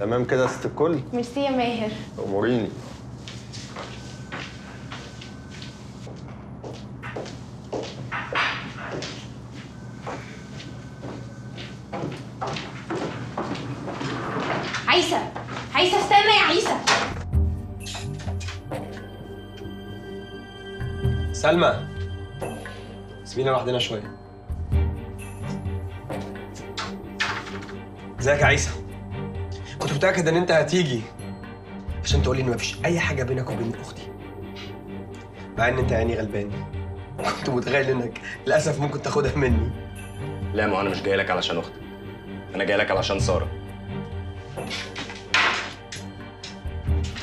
تمام كده يا ست الكل؟ ميرسي يا ماهر. أموريني. عيسى عيسى استنى يا عيسى. سلمى سيبينا لوحدنا شوية. ازيك يا عيسى؟ متأكد إن أنت هتيجي؟ عشان تقولي إن مفيش أي حاجة بينك وبين أختي. مع إن أنت يعني غلبان. كنت متخيل إنك للأسف ممكن تاخدها مني. لا ما أنا مش جاي لك علشان أختك أنا جاي لك علشان سارة.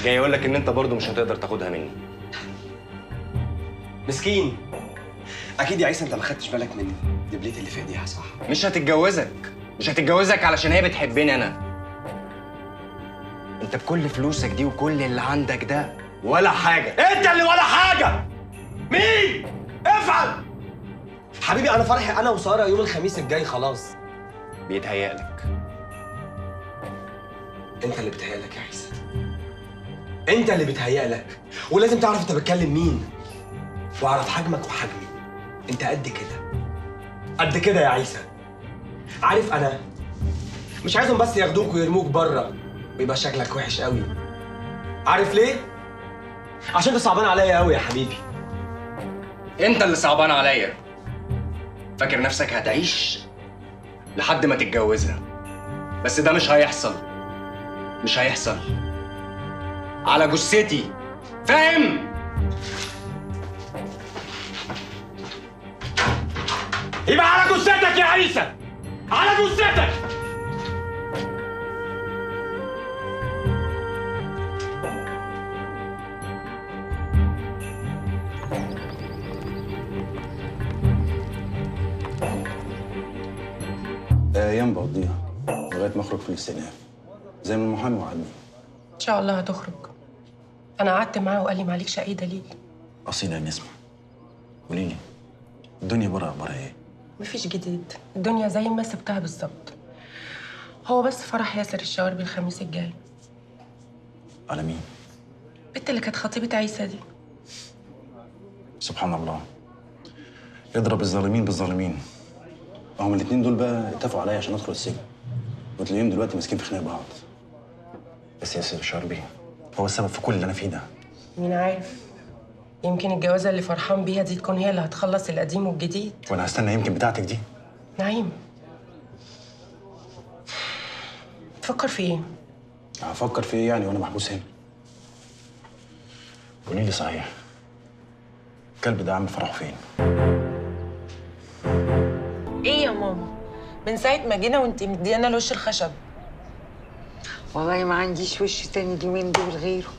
جاي أقول لك إن أنت برضه مش هتقدر تاخدها مني. مسكين. أكيد يا عيسى أنت ما خدتش بالك من دبلتي اللي في إيديها صح؟ مش هتتجوزك. مش هتتجوزك علشان هي بتحبني أنا. انت بكل فلوسك دي وكل اللي عندك ده. ولا حاجة. انت اللي ولا حاجة. مين؟ افعل. حبيبي أنا فرحي أنا وسارة يوم الخميس الجاي خلاص. بيتهيألك. انت اللي بتهيألك يا عيسى. انت اللي بتهيألك ولازم تعرف انت بتكلم مين. واعرف حجمك وحجمي. انت قد كده. قد كده يا عيسى. عارف أنا مش عايزهم بس ياخدوك ويرموك بره. ويبقى شكلك وحش قوي. عارف ليه؟ عشان انت صعبان عليا قوي يا حبيبي. انت اللي صعبان عليا. فاكر نفسك هتعيش لحد ما تتجوزها. بس ده مش هيحصل. مش هيحصل. على جثتي. فاهم؟ يبقى على جثتك يا عيسى. على جثتك. أيام بقضيها لغاية ما أخرج في الاستئناف زي ما المحامي وعدني. إن شاء الله هتخرج. أنا قعدت معاه وقال لي معلكش أي دليل اصيله يا نسمه قولي لي الدنيا بره اخبارها إيه؟ مفيش جديد. الدنيا زي ما سبتها بالظبط. هو بس فرح ياسر الشواربي الخميس الجاي. على مين؟ البنت اللي كانت خطيبة عيسى دي. سبحان الله. يضرب الظالمين بالظالمين. هم الاثنين دول بقى اتفقوا عليا عشان ادخل السجن. وتلاقيهم دلوقتي ماسكين في خناق بعض. بس ياسر الشربي هو السبب في كل اللي أنا فيه ده؟ مين عارف؟ يمكن الجوازة اللي فرحان بيها دي تكون هي اللي هتخلص القديم والجديد. وأنا هستنى يمكن بتاعتك دي. نعيم. تفكر في إيه؟ هفكر في إيه يعني وأنا محبوس هنا؟ قولي لي صحيح الكلب ده عامل فرحه فين؟ يا ماما؟ من ساعة ما جينا وانت مديانا الوش الخشب. والله ما عنديش وش تاني اليومين دول غيره.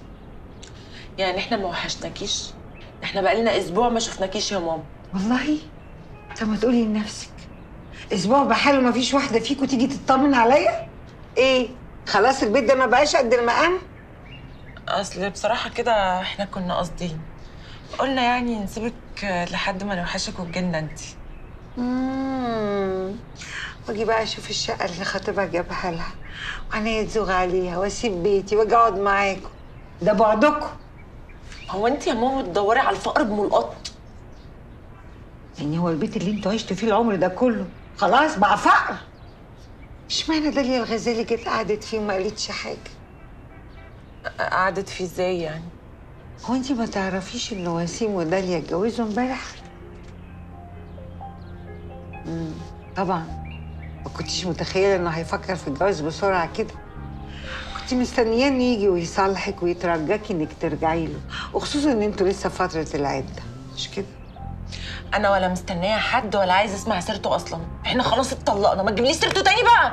يعني إحنا ما وحشناكيش؟ إحنا بقالنا أسبوع ما شفناكيش يا ماما. والله؟ طب ما تقولي لنفسك. أسبوع بحاله ما فيش واحدة فيكم تيجي تطمن عليا؟ إيه؟ خلاص البيت ده ما بقاش قد المقام؟ أصل بصراحة كده إحنا كنا قاصدين. قلنا يعني نسيبك لحد ما نوحشك وتجيلنا انت امم واجي بقى أشوف الشقة اللي خطيبها جابها لها. وعينيا تزوغ عليها وأسيب بيتي واجي اقعد معاكم. ده بعدكم. هو انت يا ماما بتدوري على الفقر بملقط. يعني هو البيت اللي أنتوا عشتوا فيه العمر ده كله. خلاص بقى فقر. إشمعنى داليا الغزالي جت قعدت فيه وما قالتش حاجة؟ قعدت فيه إزاي يعني؟ هو انت ما تعرفيش إن وسيم وداليا اتجوزوا امبارح؟ امم طبعا. ما كنتيش متخيلة إنه هيفكر في الجواز بسرعة كده. كنت مستنياه انه يجي ويصالحك ويترجاكي إنك ترجعي له. وخصوصا إن أنتوا لسه في فترة العدة. مش كده؟ أنا ولا مستنية حد ولا عايزه أسمع سيرته أصلا. إحنا خلاص اتطلقنا. ما تجيبليش سيرته تاني بقى.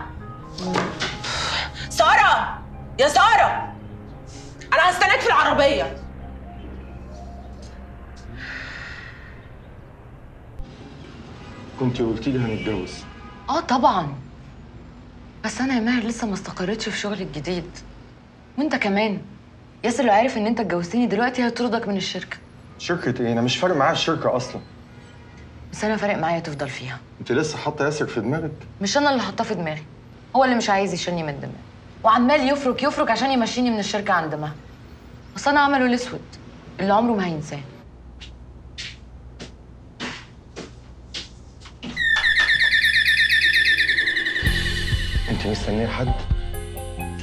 سارة! يا سارة! أنا هستناك في العربية. كنت قلت لي هنتجوز. آه طبعا. بس أنا يا ماهر لسه ما استقريتش في شغلي الجديد. وأنت كمان. ياسر لو عارف إن أنت اتجوزتني دلوقتي هيطردك من الشركة. شركة إيه؟ أنا مش فارق معايا الشركة أصلا. بس أنا فارق معايا تفضل فيها. أنت لسه حاطة ياسر في دماغك؟ مش أنا اللي حاطاه في دماغي. هو اللي مش عايز يشيلني من دماغي. وعمال يفرك يفرك عشان يمشيني من الشركة عند ما بس أنا عمله الأسود اللي عمره ما هينساه. انت مستنية حد؟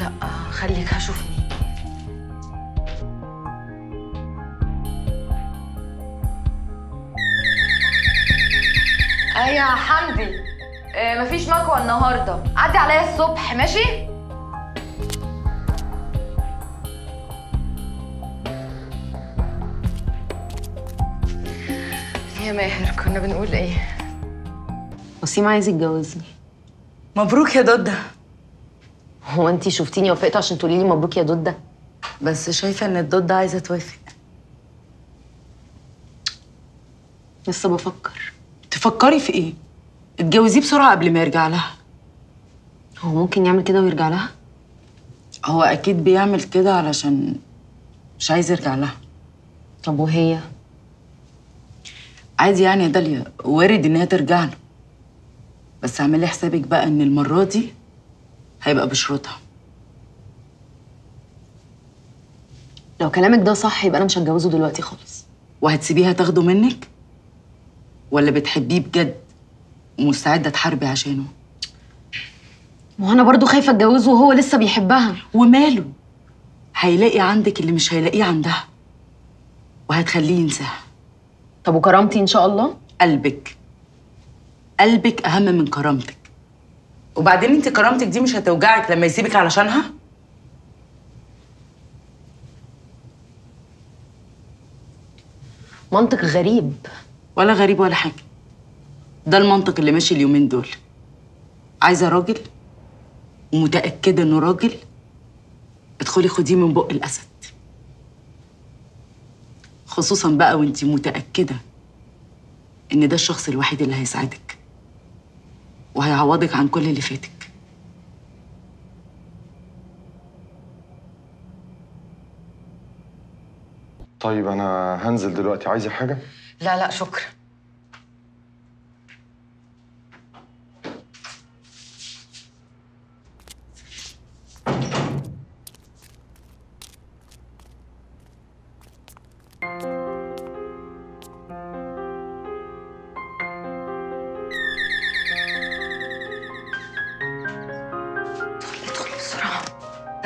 لا خليك هشوف مين. إيه يا حمدي. آه مفيش مكوى النهارده. عدي عليا الصبح ماشي؟ يا ماهر كنا بنقول إيه؟ وسيم عايز يتجوزني. مبروك يا دودة. هو انت شفتيني وافقت عشان تقولي لي مبروك يا دودة بس شايفة إن الدودة عايزة توافق لسه بفكر. تفكري في إيه؟ اتجوزيه بسرعة قبل ما يرجع لها. هو ممكن يعمل كده ويرجع لها؟ هو أكيد بيعمل كده علشان مش عايز يرجع لها. طب وهي؟ عادي يعني يا داليا. وارد إن هي ترجع له. بس اعملي حسابك بقى إن المرة دي هيبقى بشروطها. لو كلامك ده صح يبقى أنا مش هتجوزه دلوقتي خالص. وهتسيبيها تاخده منك؟ ولا بتحبيه بجد ومستعدة تحاربي عشانه؟ ما أنا برضو خايفة أتجوزه وهو لسه بيحبها. وماله؟ هيلاقي عندك اللي مش هيلاقيه عندها. وهتخليه ينساها. طب وكرامتي إن شاء الله؟ قلبك. قلبك أهم من كرامتك. وبعدين انت كرامتك دي مش هتوجعك لما يسيبك علشانها؟ منطق غريب. ولا غريب ولا حاجة. ده المنطق اللي ماشي اليومين دول. عايزة راجل ومتأكدة إنه راجل ادخلي خديه من بق الأسد. خصوصا بقى وانتي متأكدة إن ده الشخص الوحيد اللي هيساعدك. وهيعوضك عن كل اللي فاتك. طيب أنا هنزل دلوقتي. عايزة حاجة؟ لا لا شكرا.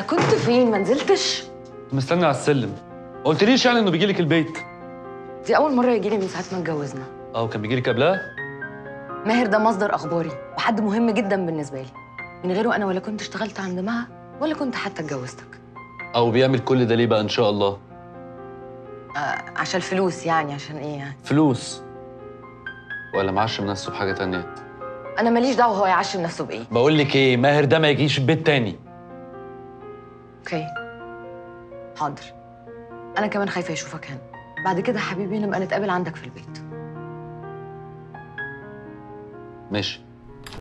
كنت فين؟ ما نزلتش. مستني على السلم. ما قلتليش يعني إنه بيجي لك البيت. دي أول مرة يجيلي من ساعة ما اتجوزنا. آه وكان بيجي لك قبلها؟ ماهر ده مصدر أخباري وحد مهم جدا بالنسبة لي. من غيره أنا ولا كنت اشتغلت عند مها ولا كنت حتى اتجوزتك. أو بيعمل كل ده ليه بقى إن شاء الله؟ آه عشان الفلوس يعني عشان إيه يعني؟ فلوس. ولا معشم نفسه بحاجة تانية؟ أنا ماليش دعوة هو يعشم نفسه بإيه. بقول لك إيه ماهر ده ما يجيش البيت تاني. أوكي. حاضر. أنا كمان خايفة يشوفك هنا. بعد كده حبيبي نبقى نتقابل عندك في البيت. ماشي.